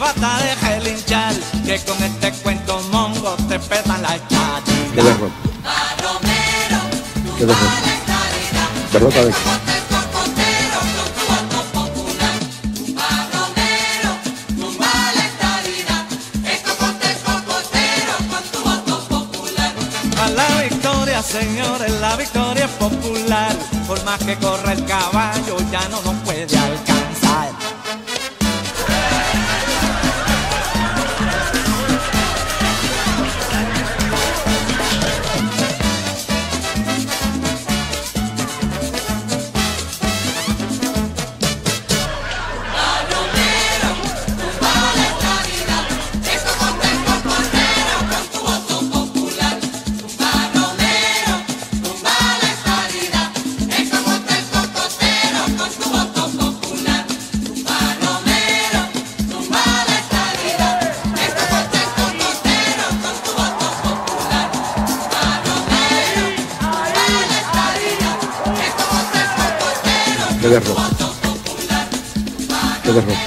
basta de linchar, que con este cuento mongo te petan la chat. ¿Qué derrota? ¿Qué derrota? ¿Derrota de señores, la victoria es popular. Por más que corra el caballo, ya no nos Te derrojo. Te derrojo.